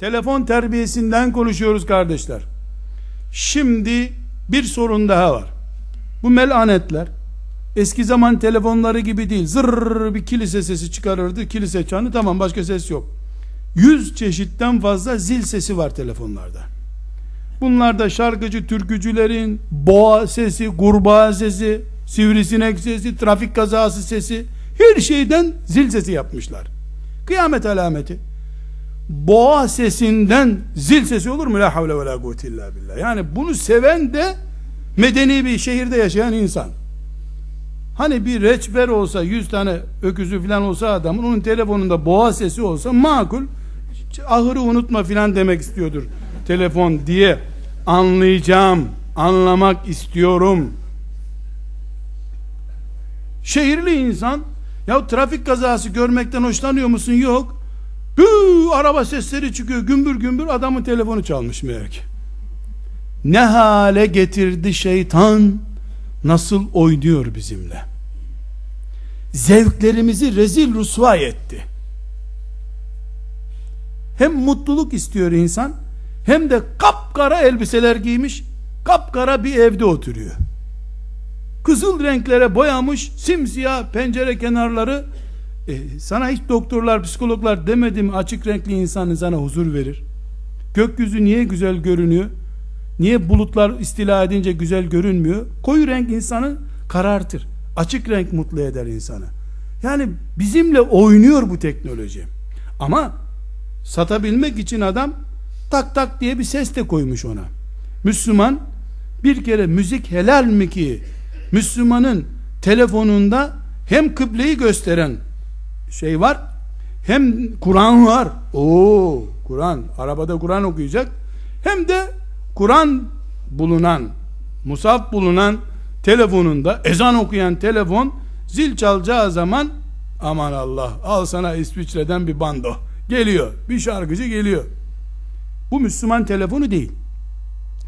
Telefon terbiyesinden konuşuyoruz kardeşler. Şimdi bir sorun daha var. Bu melanetler eski zaman telefonları gibi değil. Zırr bir kilise sesi çıkarırdı. Kilise çanı tamam başka ses yok. Yüz çeşitten fazla zil sesi var telefonlarda. Bunlarda şarkıcı türkücülerin boğa sesi, kurbağa sesi, sivrisinek sesi, trafik kazası sesi, her şeyden zil sesi yapmışlar. Kıyamet alameti. Boğa sesinden zil sesi olur mu? La havle ve la kuvvete illa billah. Yani bunu seven de medeni bir şehirde yaşayan insan. Hani bir reçber olsa, yüz tane öküzü falan olsa adamın, onun telefonunda boğa sesi olsa makul, ahırı unutma filan demek istiyordur telefon diye anlayacağım, anlamak istiyorum. Şehirli insan ya trafik kazası görmekten hoşlanıyor musun? Yok. Hü, araba sesleri çıkıyor gümbür gümbür adamın telefonu çalmış meğer. Ne hale getirdi şeytan nasıl oynuyor bizimle. Zevklerimizi rezil rusva etti. Hem mutluluk istiyor insan hem de kapkara elbiseler giymiş kapkara bir evde oturuyor. Kızıl renklere boyamış simsiyah pencere kenarları e, sana hiç doktorlar, psikologlar demedim açık renkli insan sana huzur verir. Gökyüzü niye güzel görünüyor? Niye bulutlar istila edince güzel görünmüyor? Koyu renk insanı karartır. Açık renk mutlu eder insanı. Yani bizimle oynuyor bu teknoloji. Ama satabilmek için adam tak tak diye bir ses de koymuş ona. Müslüman bir kere müzik helal mi ki Müslümanın telefonunda hem kıbleyi gösteren şey var hem Kur'an var. Oo, Kur'an. Arabada Kur'an okuyacak. Hem de Kur'an bulunan, musaf bulunan telefonunda ezan okuyan telefon zil çalacağı zaman aman Allah al sana İsviçre'den bir bando geliyor. Bir şarkıcı geliyor. Bu Müslüman telefonu değil.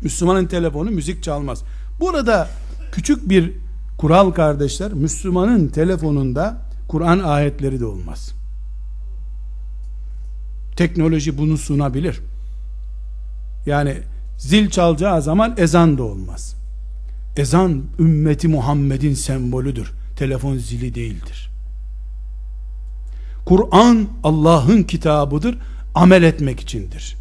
Müslümanın telefonu müzik çalmaz. Burada küçük bir kural kardeşler. Müslümanın telefonunda Kur'an ayetleri de olmaz. Teknoloji bunu sunabilir. Yani zil çalacağı zaman ezan da olmaz. Ezan ümmeti Muhammed'in sembolüdür. Telefon zili değildir. Kur'an Allah'ın kitabıdır. Amel etmek içindir.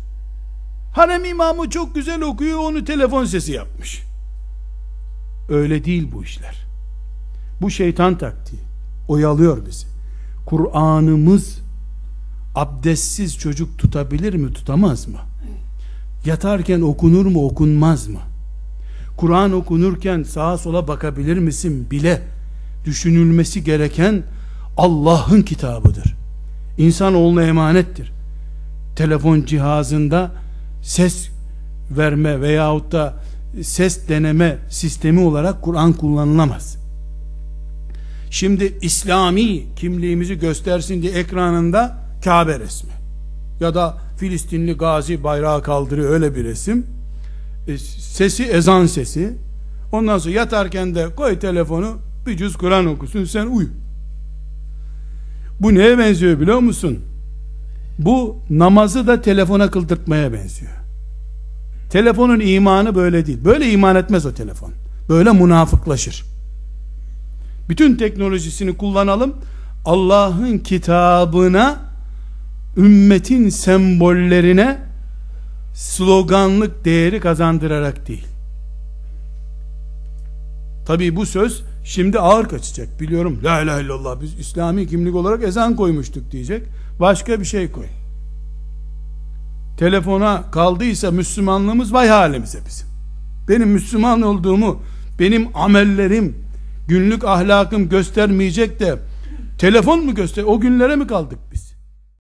Harem imamı çok güzel okuyor onu telefon sesi yapmış. Öyle değil bu işler. Bu şeytan taktiği. Oyalıyor bizi. Kur'an'ımız abdestsiz çocuk tutabilir mi tutamaz mı? Yatarken okunur mu okunmaz mı? Kur'an okunurken sağa sola bakabilir misin bile düşünülmesi gereken Allah'ın kitabıdır. İnsanoğluna emanettir. Telefon cihazında ses verme veyahut da ses deneme sistemi olarak Kur'an kullanılamaz. Şimdi İslami kimliğimizi göstersin diye ekranında Kabe resmi ya da Filistinli gazi bayrağı kaldırıyor öyle bir resim. E, sesi ezan sesi. Ondan sonra yatarken de koy telefonu bir cüz Kur'an okusun sen uyu. Bu neye benziyor biliyor musun? Bu namazı da telefona kıldırtmaya benziyor. Telefonun imanı böyle değil. Böyle iman etmez o telefon. Böyle münafıklaşır. Bütün teknolojisini kullanalım. Allah'ın kitabına ümmetin sembollerine sloganlık değeri kazandırarak değil. Tabi bu söz şimdi ağır kaçacak biliyorum. La ilahe illallah biz İslami kimlik olarak ezan koymuştuk diyecek. Başka bir şey koy. Telefona kaldıysa Müslümanlığımız vay halimize bizim. Benim Müslüman olduğumu, benim amellerim, günlük ahlakım göstermeyecek de telefon mu göster? O günlere mi kaldık biz?